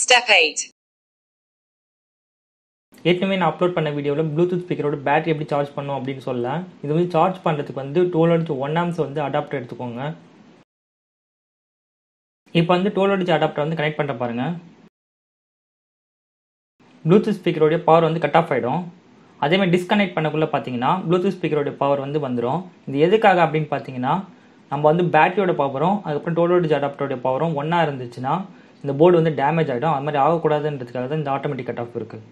Step 8. ஏற்கனவே நான் upload பண்ண வீடியோவில் ப்ளூடூத் ஸ்பீக்கரோட பேட்டரி எப்படி சார்ஜ் பண்ணும் அப்படின்னு சொல்ல இது வந்து சார்ஜ் பண்ணுறதுக்கு வந்து டுவெல் அடிச்சு ஒன் ஆம்ஸ் வந்து அடாப்டர் எடுத்துக்கோங்க. இப்போ வந்து டுவெல் அடிச்சு அடாப்டர் வந்து கனெக்ட் பண்ணுற பாருங்க. ப்ளூடூத் ஸ்பீக்கரோடைய பவர் வந்து கட் ஆஃப் ஆகிடும் அதேமாதிரி டிஸ்கனெக்ட் பண்ணக்குள்ளே பார்த்தீங்கன்னா ப்ளூடூத் ஸ்பீக்கரோடைய பவர் வந்து வந்துடும் இது எதுக்காக அப்படின்னு பார்த்தீங்கன்னா நம்ம வந்து பேட்டரியோட பவரும் அதுக்கப்புறம் டுவெல் அடிச்சு அடாப்டரோட பவரும் ஒன்றா இருந்துச்சுன்னா இந்த போர்டு வந்து டேமேஜ் ஆகிடும் அது மாதிரி ஆகக்கூடாதுன்றதுக்காக தான் இந்த ஆட்டோமேட்டிக் கட் ஆஃப் இருக்குது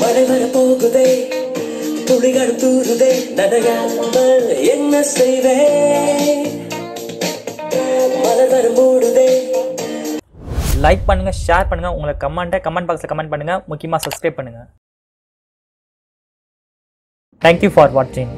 மழை வர போகுதே துளிகள் தூருதே நனையாமல் என்ன செய்வேன் மழை வர மூடுதே லைக் பண்ணுங்கள் ஷேர் பண்ணுங்கள் உங்களை கமெண்ட்டை கமெண்ட் பாக்ஸில் கமெண்ட் பண்ணுங்கள் முக்கியமாக சப்ஸ்கிரைப் பண்ணுங்கள் தேங்க்யூ ஃபார் வாட்சிங்